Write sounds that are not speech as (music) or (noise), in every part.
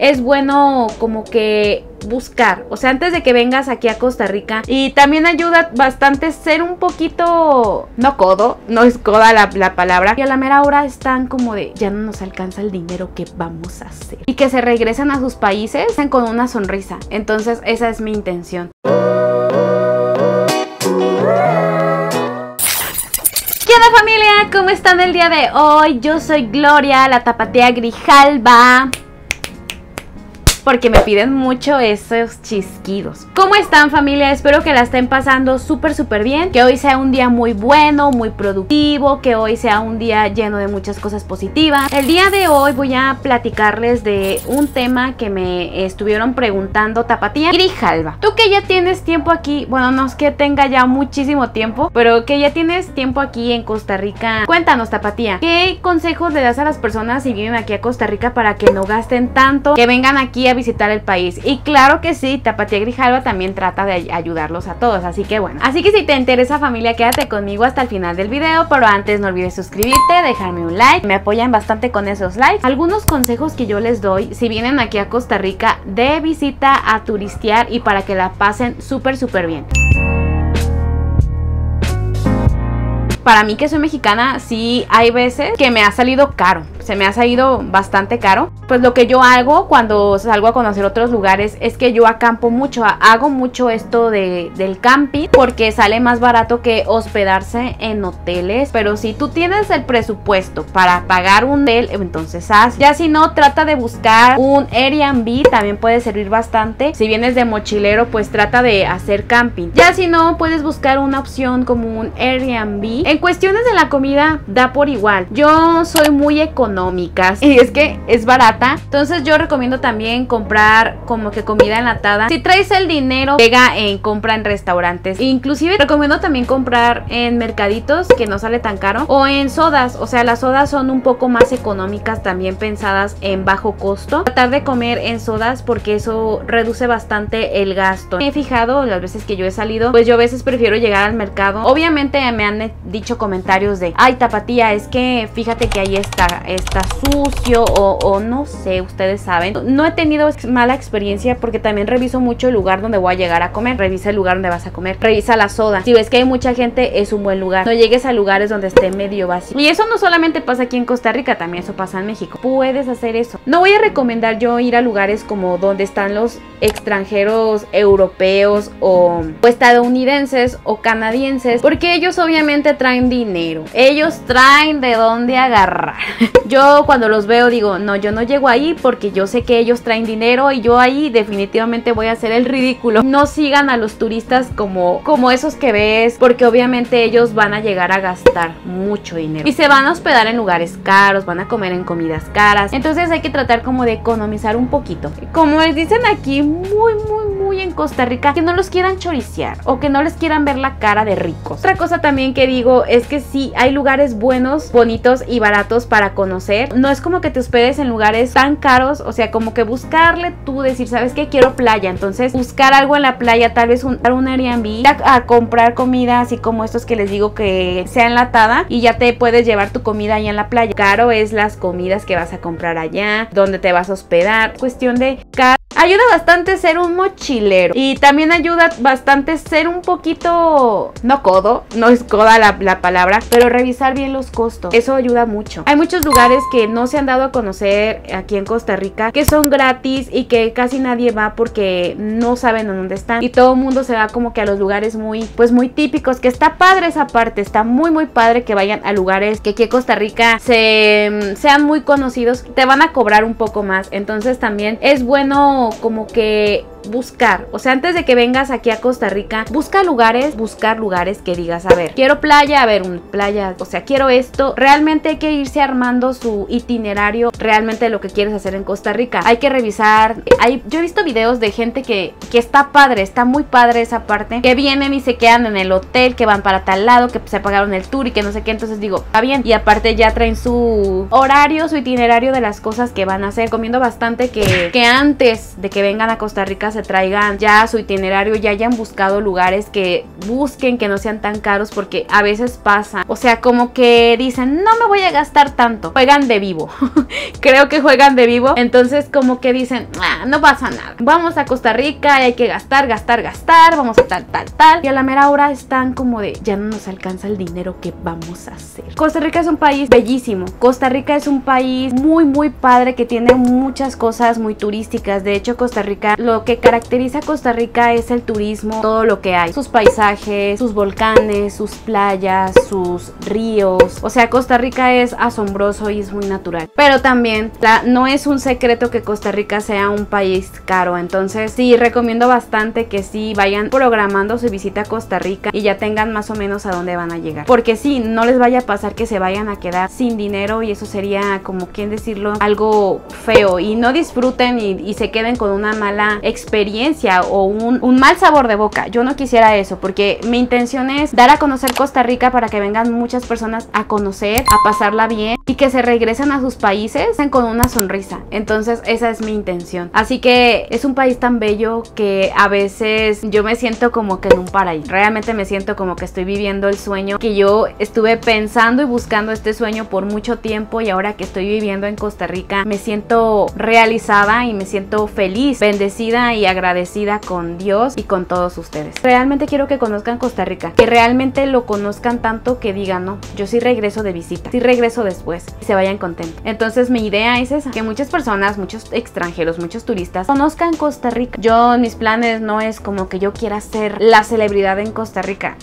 es bueno como que buscar, o sea, antes de que vengas aquí a Costa Rica y también ayuda bastante ser un poquito, no codo, no es coda la, la, palabra, y a la mera hora están como de, ya no nos alcanza el dinero que vamos a hacer. Y que se regresen a sus países con una sonrisa, entonces esa es mi intención. ¿Qué onda familia? ¿Cómo están el día de hoy? Yo soy Gloria, la tapatea Grijalba porque me piden mucho esos chisquidos. ¿Cómo están familia? Espero que la estén pasando súper súper bien, que hoy sea un día muy bueno, muy productivo, que hoy sea un día lleno de muchas cosas positivas. El día de hoy voy a platicarles de un tema que me estuvieron preguntando Tapatía Grijalva. Tú que ya tienes tiempo aquí, bueno, no es que tenga ya muchísimo tiempo, pero que ya tienes tiempo aquí en Costa Rica, cuéntanos Tapatía, ¿qué consejos le das a las personas si vienen aquí a Costa Rica para que no gasten tanto, que vengan aquí a visitar el país. Y claro que sí, Tapatía Grijalva también trata de ayudarlos a todos. Así que bueno, así que si te interesa familia, quédate conmigo hasta el final del video. Pero antes no olvides suscribirte, dejarme un like. Me apoyan bastante con esos likes. Algunos consejos que yo les doy si vienen aquí a Costa Rica de visita a turistear y para que la pasen súper súper bien. para mí que soy mexicana, sí hay veces que me ha salido caro, se me ha salido bastante caro. Pues lo que yo hago cuando salgo a conocer otros lugares es que yo acampo mucho, hago mucho esto de, del camping porque sale más barato que hospedarse en hoteles. Pero si tú tienes el presupuesto para pagar un hotel, entonces haz. Ya si no, trata de buscar un Airbnb, también puede servir bastante. Si vienes de mochilero, pues trata de hacer camping. Ya si no, puedes buscar una opción como un Airbnb en cuestiones de la comida da por igual. Yo soy muy económica y es que es barata. Entonces yo recomiendo también comprar como que comida enlatada. Si traes el dinero, llega en compra en restaurantes. Inclusive recomiendo también comprar en mercaditos que no sale tan caro o en sodas. O sea, las sodas son un poco más económicas también pensadas en bajo costo. Tratar de comer en sodas porque eso reduce bastante el gasto. Me he fijado las veces que yo he salido, pues yo a veces prefiero llegar al mercado. Obviamente me han dicho comentarios de, ay tapatía, es que fíjate que ahí está, está sucio o, no sé, ustedes saben. No he tenido mala experiencia porque también reviso mucho el lugar donde voy a llegar a comer. Revisa el lugar donde vas a comer. Revisa la soda. Si ves que hay mucha gente, es un buen lugar. No llegues a lugares donde esté medio vacío. Y eso no solamente pasa aquí en Costa Rica, también eso pasa en México. Puedes hacer eso. No voy a recomendar yo ir a lugares como donde están los extranjeros europeos o, o estadounidenses o canadienses porque ellos obviamente traen dinero. Ellos traen de dónde agarrar. (laughs) yo cuando los veo digo, no, yo no llego ahí porque yo sé que ellos traen dinero y yo ahí definitivamente voy a hacer el ridículo. No sigan a los turistas como, como esos que ves porque obviamente ellos van a llegar a gastar mucho dinero. Y se van a hospedar en lugares caros, van a comer en comidas caras. Entonces hay que tratar como de economizar un poquito. Como les dicen aquí muy, muy, en Costa Rica, que no los quieran choriciar o que no les quieran ver la cara de ricos. Otra cosa también que digo es que sí, hay lugares buenos, bonitos y baratos para conocer. No es como que te hospedes en lugares tan caros, o sea, como que buscarle tú, decir, ¿sabes qué? Quiero playa. Entonces, buscar algo en la playa, tal vez un, un Airbnb, a, comprar comida, así como estos que les digo que sea enlatada y ya te puedes llevar tu comida ahí en la playa. Caro es las comidas que vas a comprar allá, donde te vas a hospedar. Cuestión de Ayuda bastante ser un mochilero y también ayuda bastante ser un poquito, no codo, no es coda la, la, palabra, pero revisar bien los costos. Eso ayuda mucho. Hay muchos lugares que no se han dado a conocer aquí en Costa Rica que son gratis y que casi nadie va porque no saben dónde están y todo el mundo se va como que a los lugares muy, pues muy típicos, que está padre esa parte, está muy muy padre que vayan a lugares que aquí en Costa Rica se, sean muy conocidos, te van a cobrar un poco más, entonces también es bueno como que buscar, o sea, antes de que vengas aquí a Costa Rica, busca lugares, buscar lugares que digas, a ver, quiero playa, a ver, un playa, o sea, quiero esto. Realmente hay que irse armando su itinerario realmente lo que quieres hacer en Costa Rica. Hay que revisar, hay, yo he visto videos de gente que, que está padre, está muy padre esa parte, que vienen y se quedan en el hotel, que van para tal lado, que se pagaron el tour y que no sé qué, entonces digo, está bien. Y aparte ya traen su horario, su itinerario de las cosas que van a hacer, comiendo bastante que, que antes de que vengan a Costa Rica se traigan ya su itinerario, ya hayan buscado lugares que busquen que no sean tan caros porque a veces pasa. O sea, como que dicen, no me voy a gastar tanto. Juegan de vivo. (laughs) Creo que juegan de vivo. Entonces como que dicen, ah, no pasa nada. Vamos a Costa Rica hay que gastar, gastar, gastar. Vamos a tal, tal, tal. Y a la mera hora están como de, ya no nos alcanza el dinero que vamos a hacer. Costa Rica es un país bellísimo. Costa Rica es un país muy, muy padre que tiene muchas cosas muy turísticas. De Costa Rica, lo que caracteriza a Costa Rica es el turismo, todo lo que hay. Sus paisajes, sus volcanes, sus playas, sus ríos. O sea, Costa Rica es asombroso y es muy natural. Pero también no es un secreto que Costa Rica sea un país caro. Entonces, sí, recomiendo bastante que sí vayan programando su visita a Costa Rica y ya tengan más o menos a dónde van a llegar. Porque sí, no les vaya a pasar que se vayan a quedar sin dinero y eso sería como quien decirlo algo feo y no disfruten y, se queden con una mala experiencia o un, un mal sabor de boca. Yo no quisiera eso porque mi intención es dar a conocer Costa Rica para que vengan muchas personas a conocer, a pasarla bien y que se regresen a sus países con una sonrisa. Entonces esa es mi intención. Así que es un país tan bello que a veces yo me siento como que en un paraíso. Realmente me siento como que estoy viviendo el sueño que yo estuve pensando y buscando este sueño por mucho tiempo y ahora que estoy viviendo en Costa Rica me siento realizada y me siento feliz, bendecida y agradecida con Dios y con todos ustedes. Realmente quiero que conozcan Costa Rica, que realmente lo conozcan tanto que digan, no, yo sí regreso de visita, sí regreso después y se vayan contentos. Entonces mi idea es esa, que muchas personas, muchos extranjeros, muchos turistas conozcan Costa Rica. Yo, mis planes no es como que yo quiera ser la celebridad en Costa Rica.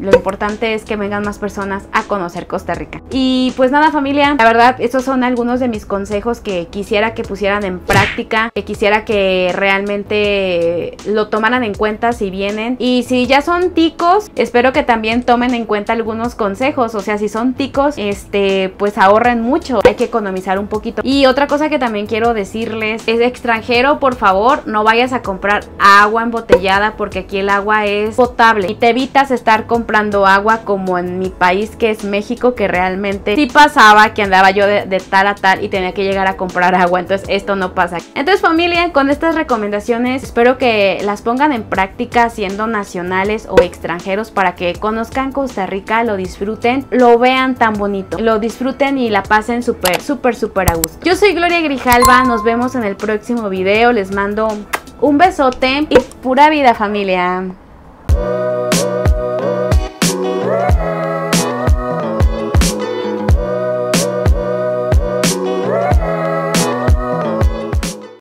Lo importante es que vengan más personas a conocer Costa Rica. Y pues nada familia, la verdad, estos son algunos de mis consejos que quisiera que pusieran en práctica, que quisiera que realmente lo tomaran en cuenta si vienen. Y si ya son ticos, espero que también tomen en cuenta algunos consejos. O sea, si son ticos, este, pues ahorren mucho. Hay que economizar un poquito. Y otra cosa que también quiero decirles es extranjero, por favor, no vayas a comprar agua embotellada porque aquí el agua es potable y te evitas estar comprando agua como en mi país que es México que realmente sí pasaba que andaba yo de, de tal a tal y tenía que llegar a comprar agua. Entonces esto no pasa. Entonces familia, con estas recomendaciones espero que las pongan en práctica siendo nacionales o extranjeros para que conozcan Costa Rica, lo disfruten, lo vean tan bonito, lo disfruten y la pasen súper, súper, súper a gusto. Yo soy Gloria Grijalva, nos vemos en el próximo video, les mando un besote y pura vida familia.